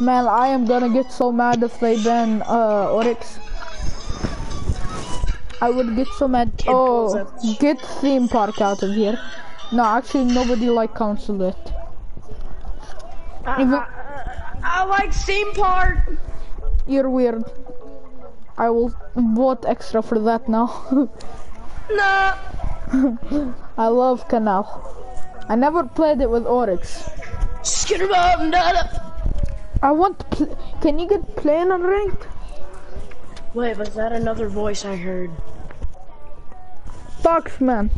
Man, I am gonna get so mad if they ban uh, Oryx. I would get so mad. oh, get theme park out of here. No, actually, nobody like Consulate. I, Even- I, I like theme park. You're weird. I will vote extra for that now. no. I love Kanal. I never played it with Oryx. Da, da. I want. Pl- Can you get playing on ranked? Wait, was that another voice I heard? Fox man.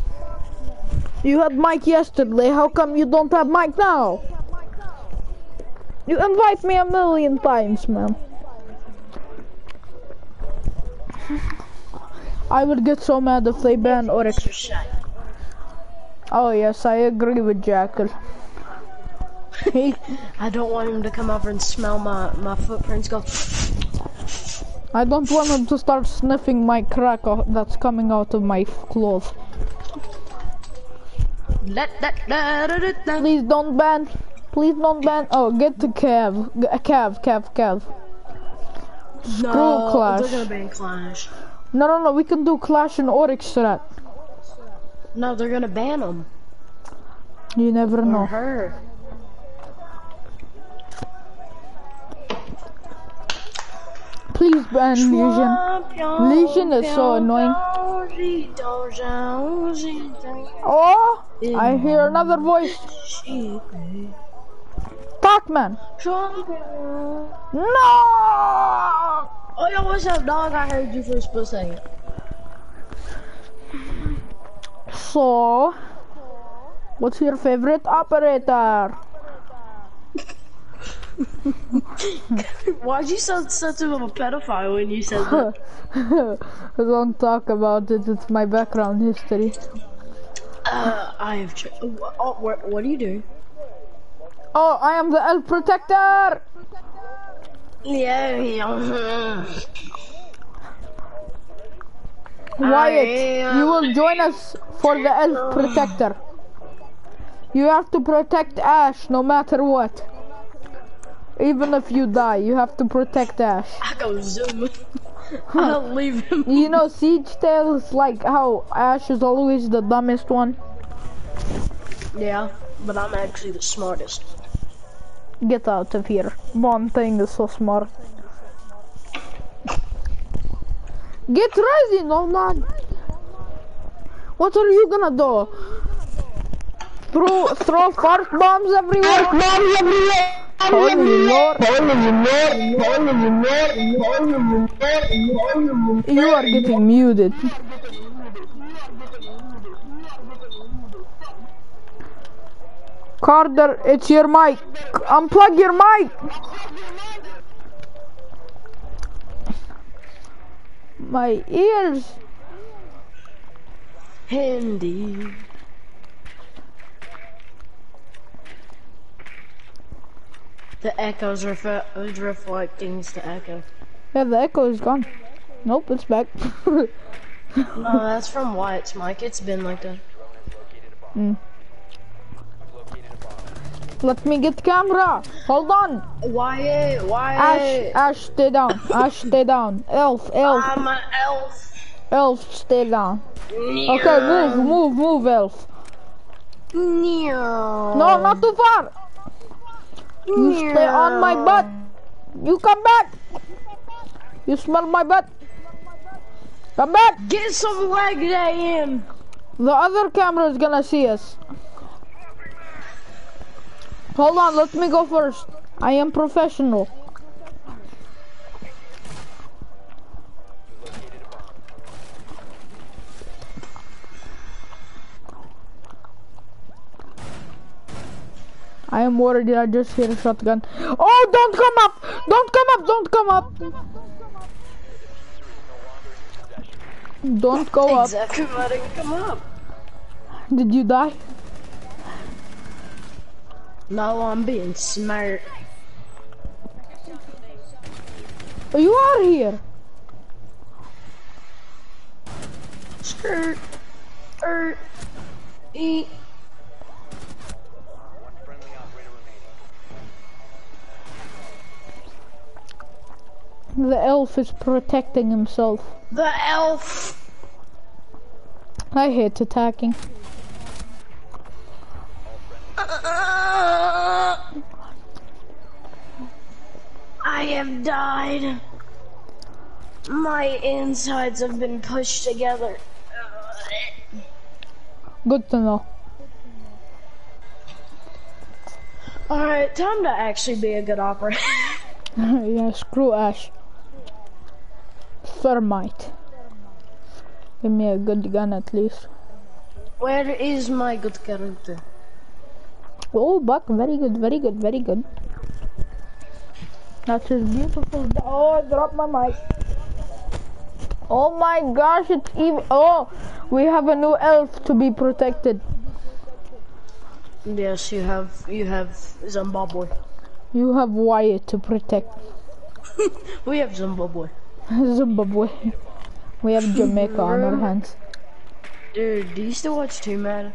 You had mic yesterday. How come you don't have mic now? You invite me a million times, man. I would get so mad if they ban Oryx. Oh yes, I agree with Jackal. I don't want him to come over and smell my, my footprints go. I don't want him to start sniffing my crack that's coming out of my clothes. Please don't ban. Please don't ban. Oh, get to Cav. G- Cav, Cav, Cav. No, Clash. they're gonna ban Clash. No, no, no. We can do Clash and Oryx strat. No, they're gonna ban them. You never Or know. her. Please ban Legion. Legion is so annoying. Oh, I hear another voice. Pac-Man. No. Oh, yo, what's up, dog? I heard you for a split second. So, what's your favorite operator? Why'd you sound such of a pedophile when you said that? Don't talk about it. It's my background history. uh, I have. Ch- oh, what, what do you do? Oh, I am the elf protector. Yeah, yeah. Wyatt, you will join us for the elf protector. You have to protect Ash no matter what. Even if you die, you have to protect Ash. I go zoom. I'll leave him. You know, Siege tells like how Ash is always the dumbest one. Yeah, but I'm actually the smartest. Get out of here. One thing is so smart. Get ready, no man. What are you gonna do? Throw throw fart bombs everywhere? Bombs everywhere. You are getting muted. Carter, it's your mic. Unplug your mic. My ears. Handy. The echoes refer- is reflecting the echo. Yeah, the echo is gone. Nope, it's back. No, that's from Wyatt's mic. It's been like that. Hmm. Let me get camera. Hold on. Wyatt, Ash, Wyatt. Ash, stay down. Ash, stay down. Elf, elf, I'm an elf. elf, stay down. Okay, move, move, move, elf. No, No, not too far. You stay on my butt. You come back. You smell my butt. Come back. Get some leg day in. The other camera is gonna see us. Hold on, let me go first. I am professional. I am worried I just hear a shotgun. Oh, don't come up! Don't come up! Don't come up! Don't go up. Exactly didn't come up. Did you die? No, I'm being smart. You are here. Skirt. Er. Eat. The elf is protecting himself. The elf. I hate attacking. I have died. My insides have been pushed together. Good to know. Alright, time to actually be a good operator. yeah, screw Ash. Thermite. Give me a good gun at least. Where is my good character? Oh, Buck, very good, very good, very good. That's his beautiful. Oh, I dropped my mic. Oh my gosh, it's even. Oh, we have a new elf to be protected. Yes, you have you have Zimbabwe. You have Wyatt to protect. we have Zimbabwe. Zimbabwe. We have Jamaica on our hands. Dude, do you still watch Two Man?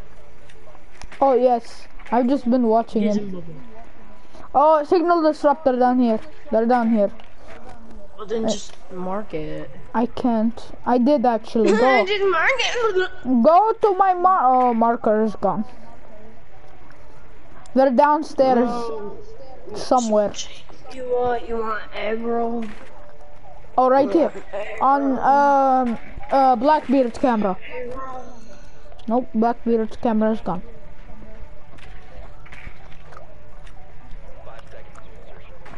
Oh yes, I've just been watching it. Oh, signal disruptor down here. They're down here. Well, then just mark it. I can't. I did actually. Go. I didn't mark it. Go to my mar. Oh, marker is gone. They're downstairs Oh, somewhere. you want you want egg roll? Oh, right here. On um uh Blackbeard's camera. Nope, Blackbeard's camera is gone.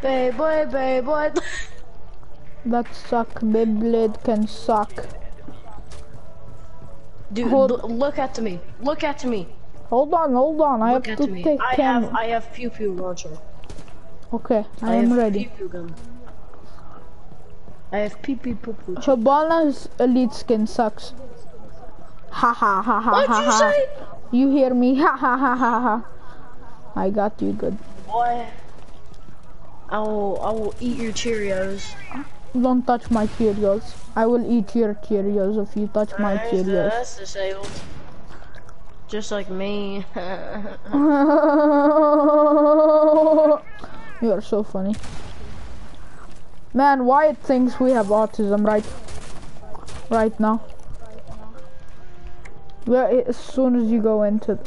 Babe, boy, babe, boy. That suck. Beyblade can suck. Dude, look at me. Look at me. Hold on, hold on. I Look have to me. take I cam. have I have pew pew launcher. Okay, I, I am ready. Pew pew gun. I have pee pee poo poo. Hibana's elite skin sucks. Ha ha ha ha What'd ha you ha. say? You hear me? Ha ha ha ha ha. I got you good. Boy, I will I will eat your Cheerios. Don't touch my Cheerios. I will eat your Cheerios if you touch my Alright, Cheerios. That's disabled. Just like me. you are so funny. Man, Wyatt thinks we have autism right right now. Well, as soon as you go into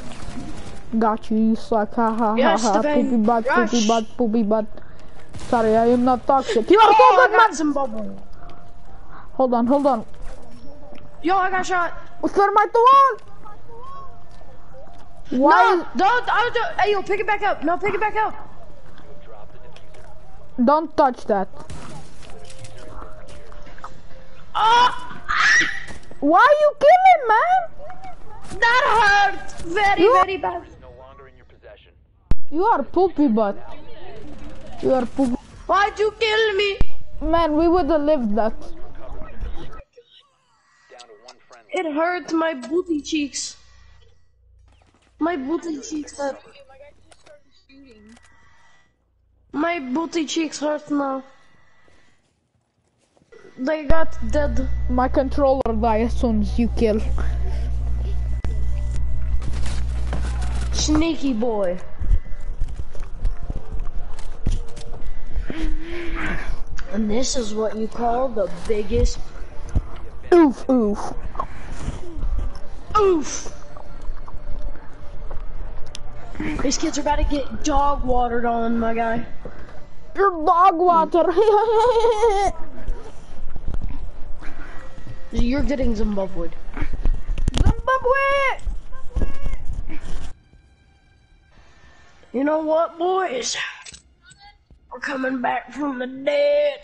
got you, you suck, ha ha Yes, ha ha, poopy butt, poopy butt, poopy butt. Sorry, I am not toxic. You are oh, got man! some bubble. Hold on, hold on. Yo, I got shot. Thermite the wall! Why? No, don't, don't, don't. Hey, yo, pick it back up. No, pick it back up. Don't touch that. Oh, Why are you killing, man? that hurt very, You- very bad. no longer in your possession. You are poopy butt. You are poopy. Why'd you kill me? Man, we would have lived that. Down to one friendly. It hurt my booty cheeks. My booty cheeks hurt. My booty cheeks hurt now. They got dead. My controller die as soon as you kill. Sneaky boy. And this is what you call the biggest Oof, oof. oof. These kids are about to get dog watered on, my guy. Your dog water. You're getting Zimbabwe. Zimbabwe! You know what, boys? We're coming back from the dead.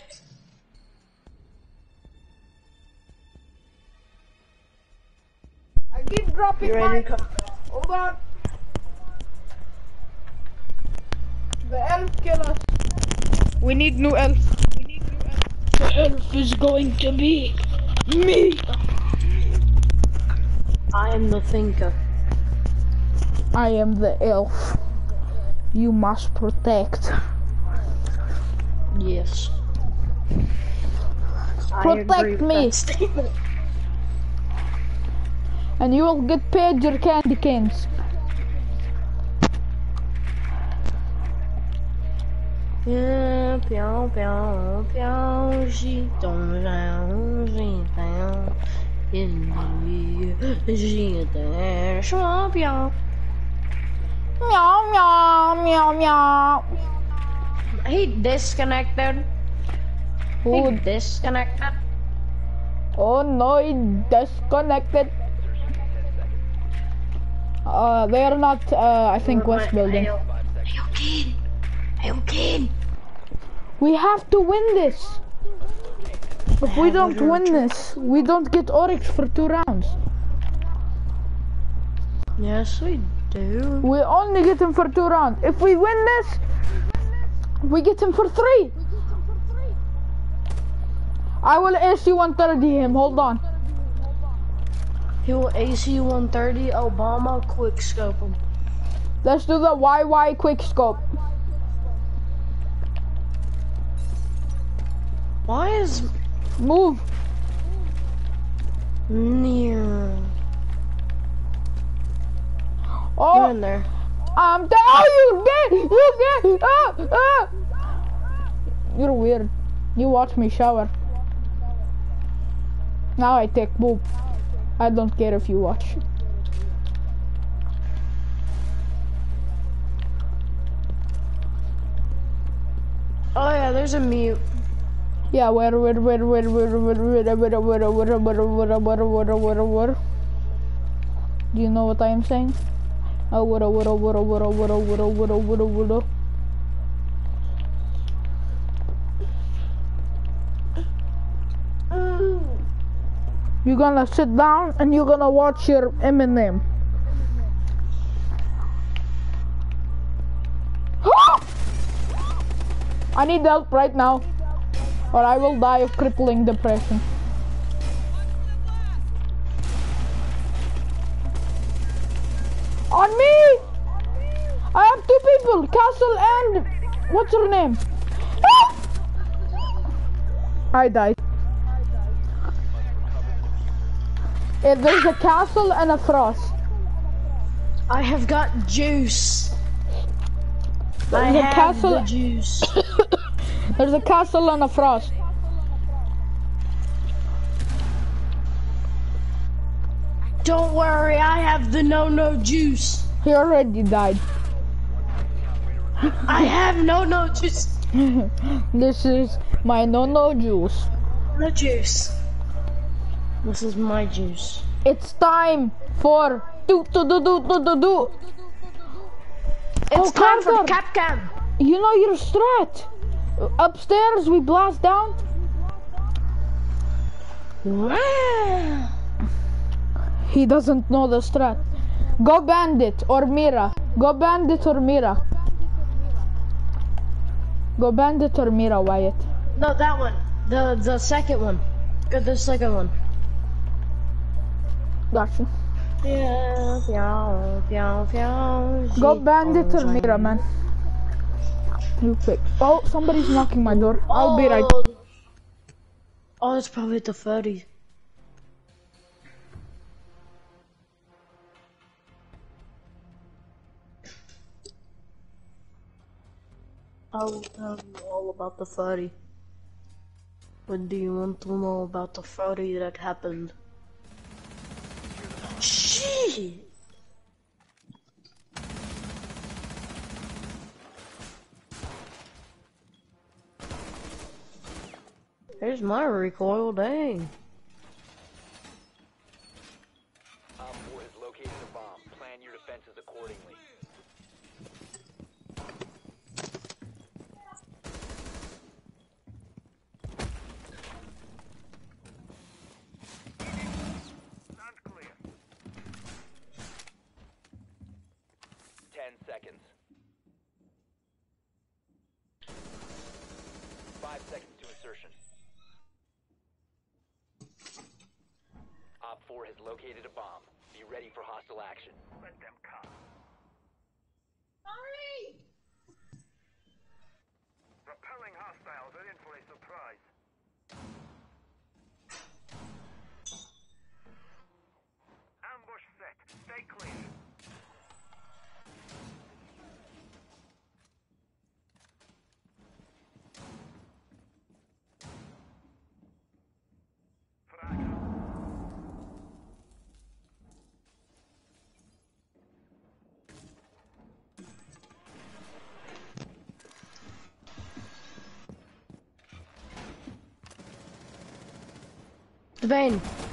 I keep dropping You my... ready to come? Hold on. The elf kill us. We need new elf. The elf is going to be me. I am the thinker. I am the elf. You must protect. Yes. Protect me. And you will get paid your candy canes. Yeah, pion, pion, pion, j'y tombe, j'y tombe, il lui, j'étais champion. Meow, meow, meow, meow. He disconnected. Who he disconnected? Oh no, he disconnected. Uh, they are not, uh, I think, West Building. Are you Ayo, Are you kid. We have to win this. If we don't win this, we don't get Oryx for two rounds. Yes, we do. We only get him for two rounds. If we win this, we get him for three. I will AC 130 him. Hold on. He will AC 130 Obama quick scope him. Let's do the YY quick scope. Why is Move. near? Oh, in there. I'm t- oh, you get, you get, ah, ah. You're weird. You watch me shower. Now I take poop. I don't care if you watch. Oh yeah, there's a mute. Yeah, where, where, where, where, where, where, where, where, where, where, where, where, where, where, where, where, where? Do you know what I am saying? Oh, where, where, where, where, where, where, where, where, where? You're gonna sit down and you're gonna watch your Eminem. I need help right now, or I will die of crippling depression. On me! I have two people, Castle and what's her name? I died. Eh, there's a castle and a frost. I have got juice. I There's a have castle. the juice. There's a castle on a frost. Don't worry, I have the no-no juice. He already died. I have no-no juice. This is my no-no juice. No juice. This is my juice. It's time for do do do do do do do. It's Oh, time for Carter. Kapkan. You know your strat. Upstairs we blast down. He doesn't know the strat. Go bandit or Mira. Go bandit or Mira. Go bandit or Mira, Wyatt. No, that one. The the second one. Good, the second one. Gotcha. Yeah. Go bandit or Mira, man. Oh, somebody's knocking my door. I'll be right. Oh. Oh, it's probably the 30. I'll tell you all about the 30. When do you want to know about the 30 that happened? Shit! There's my recoil, dang. The